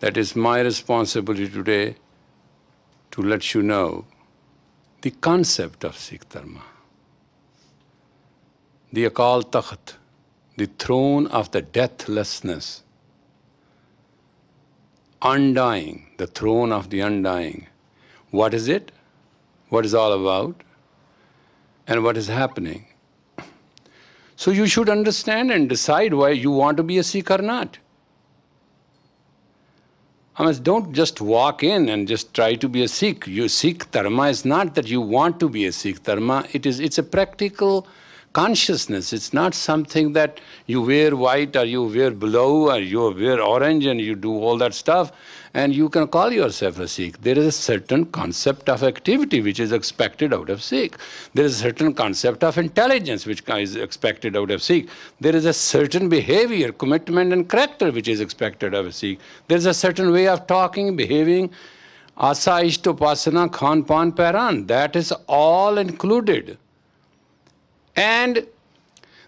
that is my responsibility today to let you know the concept of Sikh Dharma. The Akal Takht, the throne of the deathlessness, undying, the throne of the undying. What is it? What is all about? And what is happening? So you should understand and decide why you want to be a Sikh or not. I mean, don't just walk in and just try to be a Sikh. You Sikh dharma is not that you want to be a Sikh dharma. It is it's a practical consciousness. It's not something that you wear white or you wear blue or you wear orange and you do all that stuff and you can call yourself a Sikh. There is a certain concept of activity which is expected out of Sikh. There is a certain concept of intelligence which is expected out of Sikh. There is a certain behavior, commitment and character which is expected of a Sikh. There is a certain way of talking, behaving, asa, ishtopasana, khan, pan, paran. That is all included. And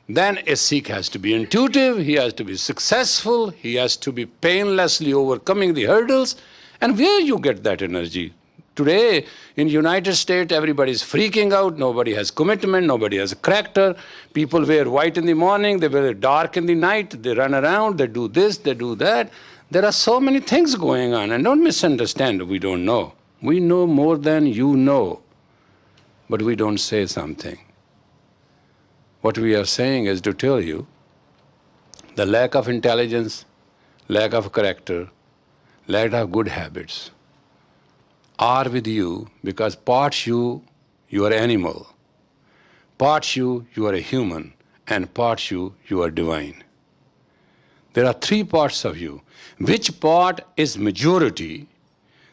then a Sikh has to be intuitive, he has to be successful, he has to be painlessly overcoming the hurdles. And where you get that energy? Today, in United States, everybody is freaking out. Nobody has commitment. Nobody has a character. People wear white in the morning. They wear dark in the night. They run around. They do this. They do that. There are so many things going on. And don't misunderstand. We don't know. We know more than you know. But we don't say something. What we are saying is to tell you the lack of intelligence, lack of character, lack of good habits are with you because parts you, you are animal, parts you, you are a human, and parts you, you are divine. There are three parts of you. Which part is majority,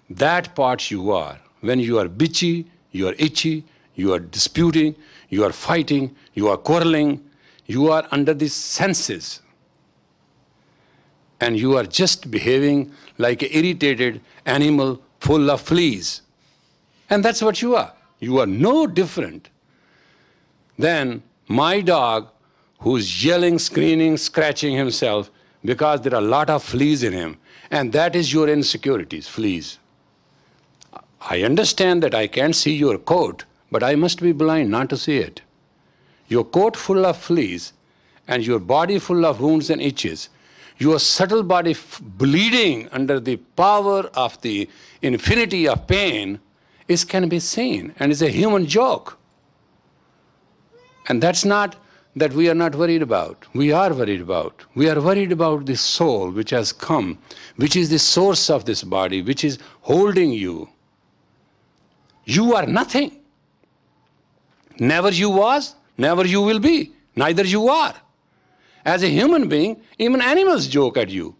that part you are. When you are bitchy, you are itchy, you are disputing, you are fighting, you are quarreling, you are under the senses. And you are just behaving like an irritated animal full of fleas. And that's what you are. You are no different than my dog who's yelling, screaming, scratching himself because there are a lot of fleas in him. And that is your insecurities, fleas. I understand that I can't see your coat, but I must be blind not to see it. Your coat full of fleas and your body full of wounds and itches, your subtle body bleeding under the power of the infinity of pain is can be seen and is a human joke. And that's not that we are not worried about. We are worried about. We are worried about the soul which has come, which is the source of this body, which is holding you. You are nothing. Never you was, never you will be, neither you are. As a human being, even animals joke at you.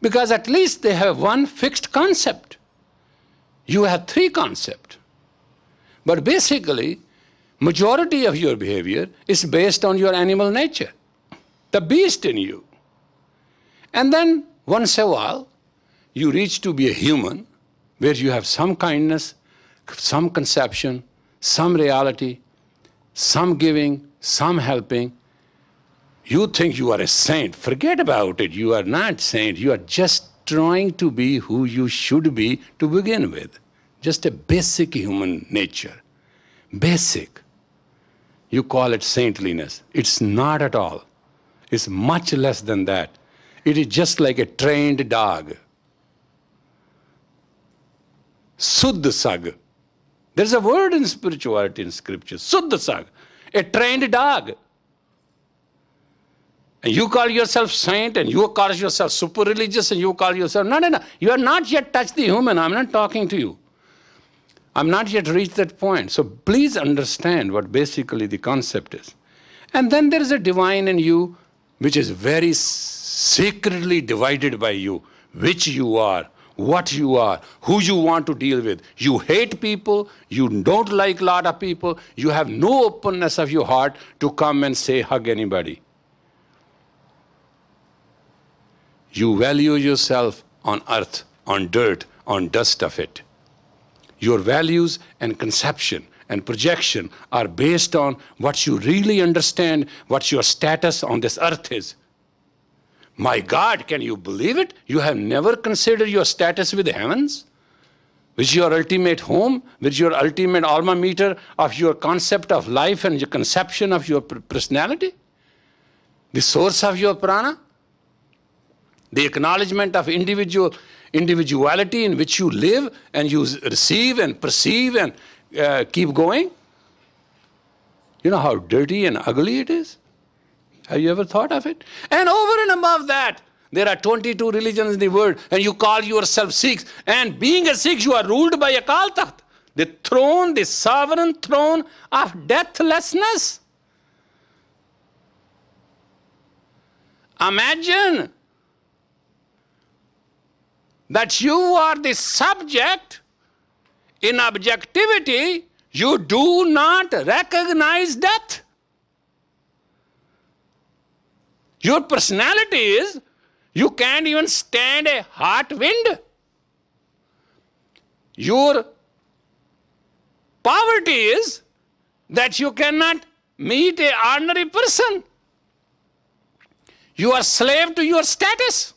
Because at least they have one fixed concept. You have three concepts. But basically, majority of your behavior is based on your animal nature, the beast in you. And then once in a while, you reach to be a human where you have some kindness, some conception, some reality, some giving, some helping. You think you are a saint. Forget about it. You are not saint. You are just trying to be who you should be to begin with. Just a basic human nature. Basic. You call it saintliness. It's not at all. It's much less than that. It is just like a trained dog. Suddh sag. There's a word in spirituality in scripture, Suddha a trained dog. And you call yourself saint and you call yourself super religious and you call yourself, no, no, no. You are not yet touched the human. I'm not talking to you. I'm not yet reached that point. So please understand what basically the concept is. And then there is a divine in you which is very sacredly divided by you, which you are, what you are, who you want to deal with. You hate people, you don't like a lot of people, you have no openness of your heart to come and say, hug anybody. You value yourself on earth, on dirt, on dust of it. Your values and conception and projection are based on what you really understand, what your status on this earth is. My God, can you believe it? You have never considered your status with the heavens? which is your ultimate home, which is your ultimate alma mater of your concept of life and your conception of your personality, the source of your prana, the acknowledgement of individual individuality in which you live and you receive and perceive and uh, keep going. You know how dirty and ugly it is? Have you ever thought of it? And over and above that, there are 22 religions in the world, and you call yourself Sikhs. And being a Sikh, you are ruled by Akal Takht, the throne, the sovereign throne of deathlessness. Imagine that you are the subject in objectivity, you do not recognize death. Your personality is you can't even stand a hot wind. Your poverty is that you cannot meet a ordinary person. You are slave to your status.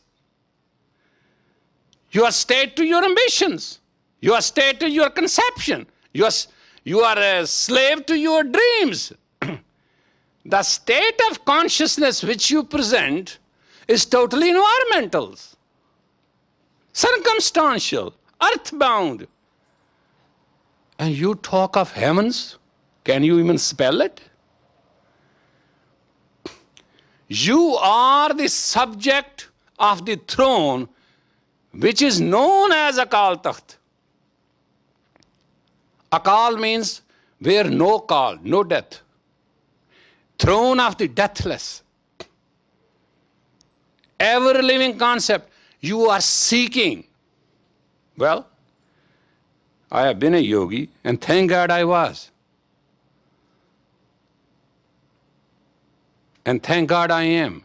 You are slave to your ambitions. You are slave to your conception. You are, you are a slave to your dreams. The state of consciousness which you present is totally environmental, circumstantial, earthbound. And you talk of heavens? Can you even spell it? You are the subject of the throne which is known as Akal Takht. Akal means where no call, no death. Throne of the deathless ever living concept you are seeking. Well, I have been a yogi, and thank God I was. And thank God I am.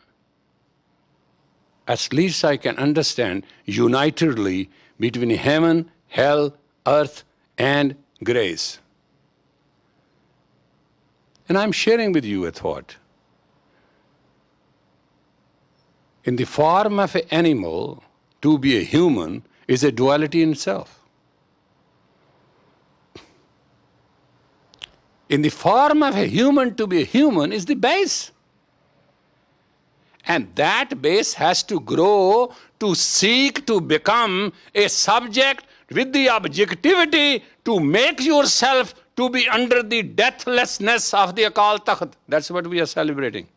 At least I can understand unitedly between heaven, hell, earth, and grace. And I'm sharing with you a thought. in the form of an animal, to be a human is a duality in itself. In the form of a human, to be a human is the base. And that base has to grow to seek to become a subject with the objectivity to make yourself to be under the deathlessness of the Akal Takht. That's what we are celebrating.